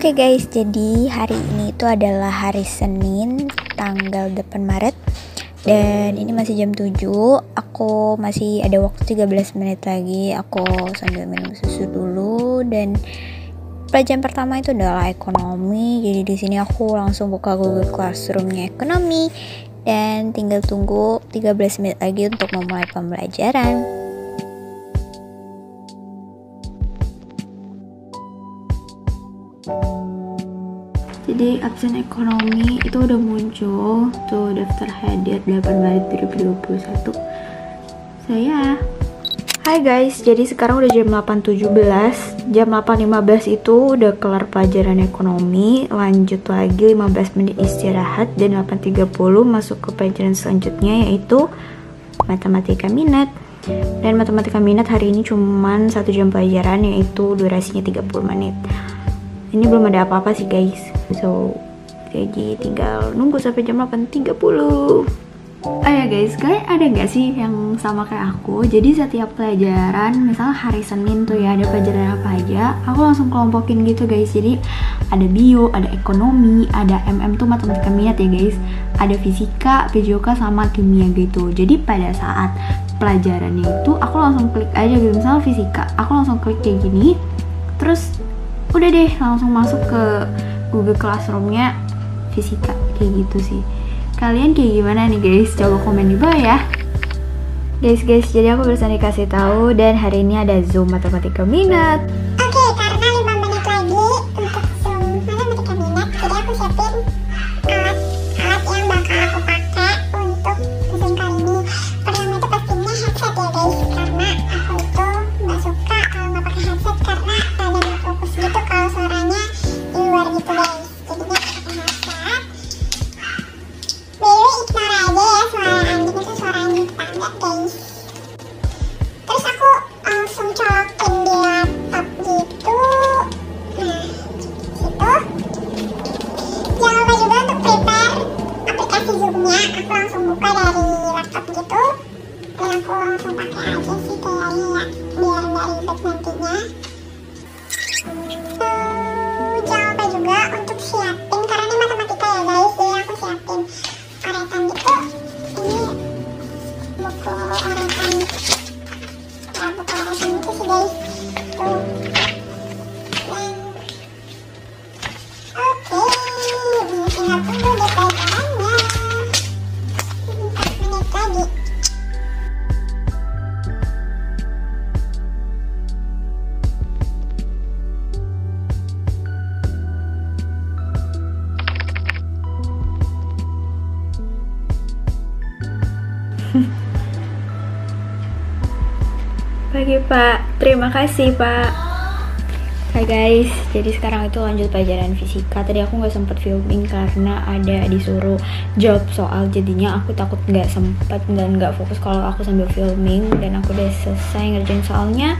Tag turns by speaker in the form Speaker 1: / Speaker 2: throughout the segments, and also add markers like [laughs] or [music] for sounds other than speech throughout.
Speaker 1: Oke guys, jadi hari ini itu adalah hari Senin tanggal 8 Maret. Dan ini masih jam 7 aku masih ada waktu 13 menit lagi. Aku sambil minum susu dulu. Dan pelajaran pertama itu adalah ekonomi. Jadi di sini aku langsung buka Google Classroomnya ekonomi. Dan tinggal tunggu 13 menit lagi untuk memulai pembelajaran jadi absen ekonomi itu udah muncul. Tuh daftar hadir 8 Maret 2021 saya. Hai guys, jadi sekarang udah jam 8.17 Jam 8.15 itu udah kelar pelajaran ekonomi. Lanjut lagi 15 menit istirahat Dan 8.30 masuk ke pelajaran selanjutnya yaitu Matematika Minat. Dan Matematika Minat hari ini cuman satu jam pelajaran yaitu durasinya 30 menit Ini belum ada apa-apa sih guys so jadi tinggal nunggu sampai jam 8.30 Oh ya guys, guys ada nggak sih yang sama kayak aku? Jadi setiap pelajaran, misalnya hari Senin tuh ya ada pelajaran apa aja, aku langsung kelompokin gitu guys. Jadi ada bio, ada ekonomi, ada MM tuh matematika minat ya guys, ada fisika, PJOK sama kimia gitu. Jadi pada saat pelajarannya itu aku langsung klik aja gitu. Misalnya fisika, aku langsung klik kayak gini, terus udah deh langsung masuk ke Google Classroomnya fisika kayak gitu sih. Kalian kayak gimana nih guys? Coba komen di bawah ya. Guys guys jadi aku barusan dikasih tahu dan hari ini ada zoom matematika minat.
Speaker 2: Oke karena 5 menit lagi untuk zoom matematika minat jadi aku siapin alat Guys Terus aku langsung colokin di laptop gitu. Nah gitu. Jangan lupa juga untuk prepare aplikasi zoomnya. Aku langsung buka dari laptop gitu. Dan aku langsung pakai aja sih kayaknya ya Biar nggak ribet nantinya [laughs]
Speaker 1: Pagi Pak, terima kasih Pak. Hai guys, jadi sekarang itu lanjut pelajaran fisika. Tadi aku nggak sempet filming karena ada disuruh jawab soal, jadinya aku takut nggak sempet dan nggak fokus kalau aku sambil filming dan aku udah selesai ngerjain soalnya.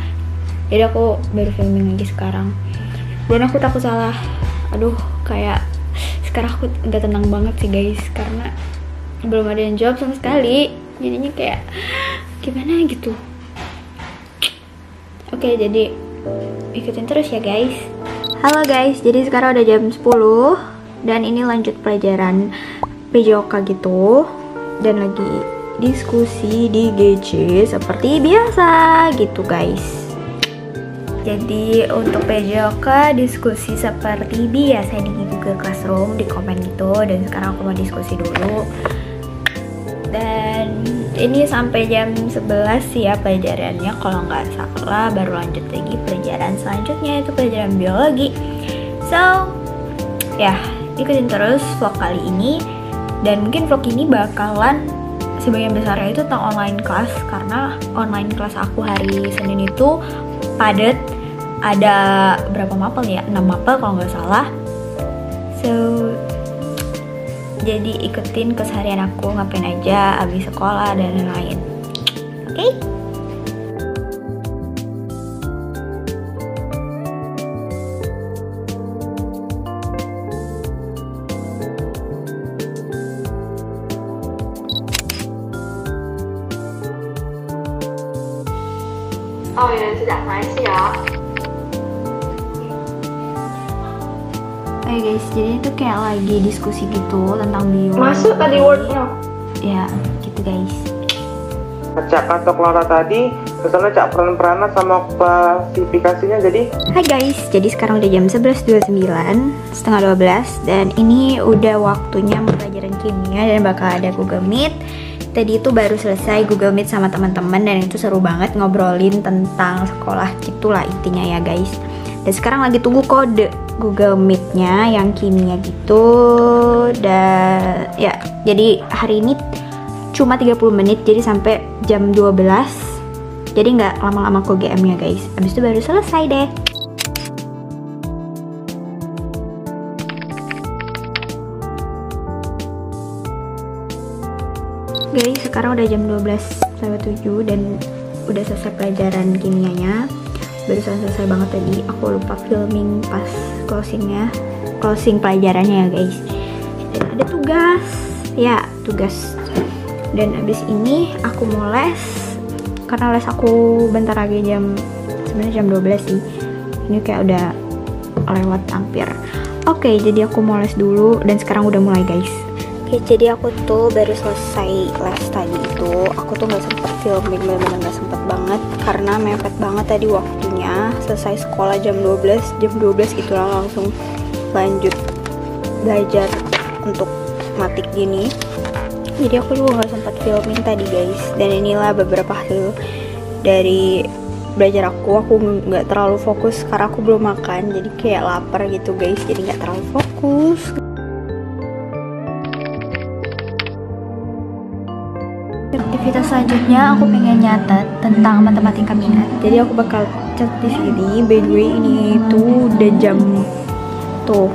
Speaker 1: Jadi aku baru filming lagi sekarang. Dan aku takut salah. Aduh, kayak sekarang aku nggak tenang banget sih guys karena belum ada yang jawab sama sekali. Jadinya kayak gimana gitu. Oke, jadi ikutin terus ya guys. Halo guys, jadi sekarang udah jam 10 dan ini lanjut pelajaran PJOK gitu dan lagi diskusi di GC seperti biasa gitu guys. Jadi untuk PJOK diskusi seperti biasa di Google Classroom di komen gitu dan sekarang aku mau diskusi dulu ini sampai jam 11 sih ya pelajarannya. Kalau nggak salah baru lanjut lagi pelajaran selanjutnya itu pelajaran biologi. So ya ikutin terus vlog kali ini. Dan mungkin vlog ini bakalan sebagian besarnya itu tentang online class karena online kelas aku hari Senin itu padat. Ada berapa mapel ya? 6 mapel kalau nggak salah. So jadi ikutin keseharian aku ngapain aja abis sekolah dan lain-lain oke okay?
Speaker 3: 澳元是讲马来西亚。
Speaker 1: Oke guys, jadi itu kayak lagi diskusi gitu tentang bio.
Speaker 3: Masuk tadi wordnya.
Speaker 1: Ya, gitu guys.
Speaker 3: Cak kantor Laura tadi, misalnya cak peran-peranan sama klasifikasinya jadi
Speaker 1: Hai guys, jadi sekarang udah jam 11.29 setengah 12 dan ini udah waktunya pelajaran kimia dan bakal ada Google Meet. Tadi itu baru selesai Google Meet sama teman-teman dan itu seru banget ngobrolin tentang sekolah gitulah intinya ya guys. Dan sekarang lagi tunggu kode Google Meet-nya yang kimia gitu. Dan ya jadi hari ini cuma 30 menit jadi sampai jam 12 jadi nggak lama-lama kok GM nya guys. Abis itu baru selesai deh. Guys sekarang udah jam 12 lewat 7 dan udah selesai pelajaran kimianya. Baru selesai banget tadi. Aku lupa filming pas closingnya closing pelajarannya ya guys. Dan ada tugas. Ya tugas. Dan abis ini aku mau les. Karena les aku bentar lagi jam sebenarnya jam 12 sih. Ini kayak udah lewat hampir. Oke jadi aku mau les dulu. Dan sekarang udah mulai guys. Oke jadi aku tuh baru selesai les tadi aku tuh nggak sempet filming bener-bener nggak sempet banget. Karena mepet banget tadi waktunya. Selesai sekolah jam 12 jam 12 gitu lah langsung lanjut belajar untuk matik gini. Jadi aku juga nggak sempat filming tadi guys. Dan inilah beberapa hasil dari belajar aku. Aku nggak terlalu fokus karena aku belum makan jadi kayak lapar gitu guys. Jadi nggak terlalu fokus aktivitas selanjutnya aku pengen nyatet tentang matematika minat. Jadi aku bakal cat di sini by the way ini tuh udah jam tuh.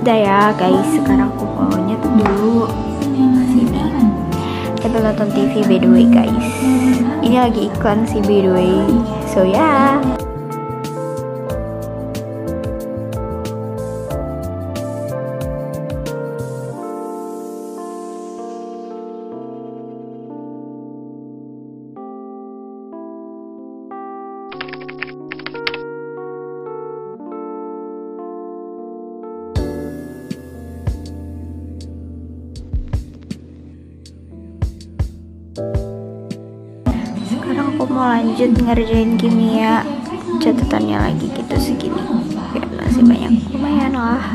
Speaker 1: Udah ya guys sekarang aku mau nyetok dulu. Sini. Sambil nonton TV by the way guys. Ini lagi iklan sih by the way. So ya yeah. Sekarang aku mau lanjut ngerjain kimia. Catatannya lagi gitu segini. Ya masih banyak. Lumayan lah.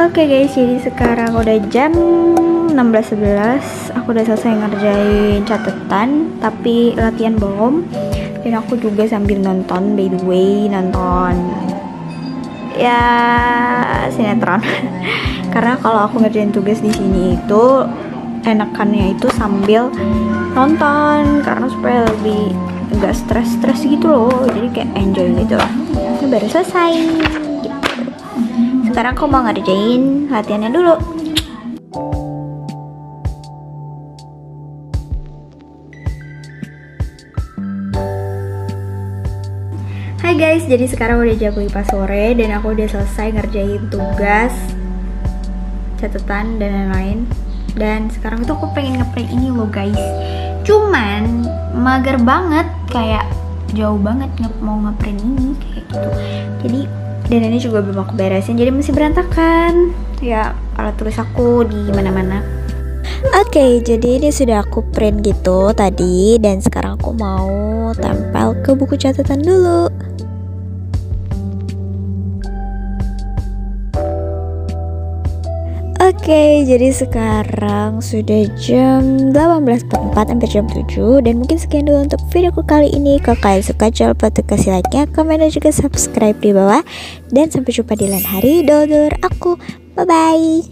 Speaker 1: Oke guys, jadi sekarang udah jam 16.11 Aku udah selesai ngerjain catatan Tapi latihan belum Dan aku juga sambil nonton by the way Nonton Ya sinetron. [laughs] Karena kalau aku ngerjain tugas di sini itu Enakannya itu sambil nonton Karena supaya lebih Gak stres-stres gitu loh. Jadi kayak enjoy gitu loh Ini baru selesai sekarang aku mau ngerjain latihannya dulu Guys, jadi sekarang udah jam 5 sore dan aku udah selesai ngerjain tugas catatan dan lain-lain. Dan sekarang itu aku pengen ngeprint ini loh guys. Cuman mager banget kayak jauh banget nge mau ngeprint ini kayak gitu. Jadi dan ini juga belum aku beresin jadi masih berantakan. Ya alat tulis aku di mana-mana. Oke, okay, jadi ini sudah aku print gitu tadi dan sekarang aku mau tempel ke buku catatan dulu. Oke, jadi sekarang sudah jam 18.44 sampai jam 7 Dan mungkin sekian dulu untuk videoku kali ini. Kalau kalian suka jangan lupa untuk kasih like-nya, komen dan juga subscribe di bawah. Dan sampai jumpa di lain hari, dodor aku. Bye-bye